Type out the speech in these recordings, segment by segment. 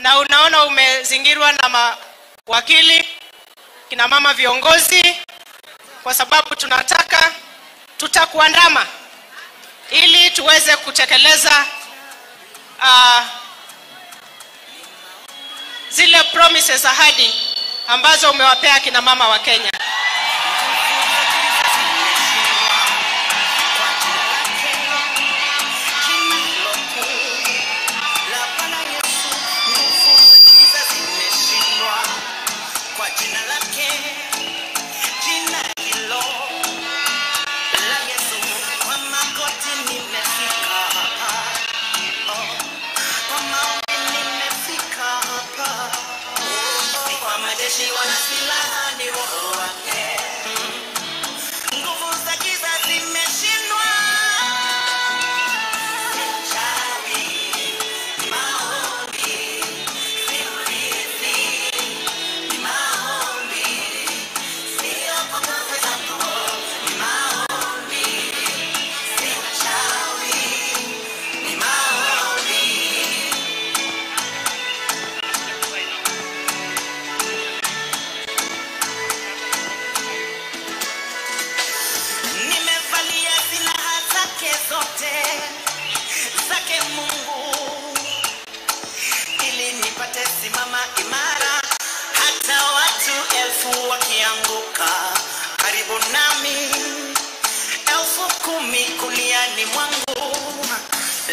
na unaona umezingirwa na mawakili, kina mama viongozi, kwa sababu tunataka tutakuandama ili tuweze kutekeleza uh, zile promises ahadi ambazo umewapea kina mama wa Kenya.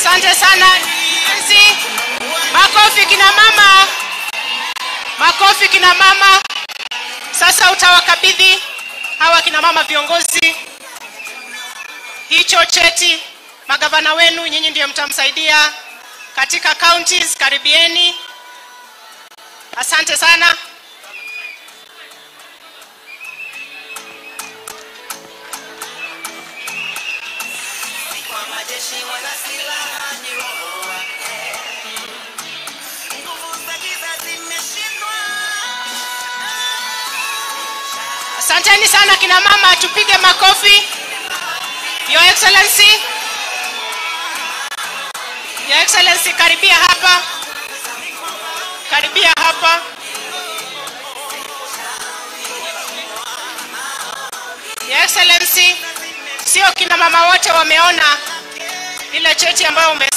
Asante sana Nancy. Makofi kina mama, makofi kina mama. Sasa utawakabidhi hawa kina mama viongozi hicho cheti. Magavana wenu nyinyi ndio mtamsaidia katika counties, karibieni. Asante sana. Asanteni sana kina mama, tupige makofi. Your Excellency, Your Excellency, karibia hapa, karibia hapa. Your Excellency, sio kina mama wote wameona ile cheti ambayo ume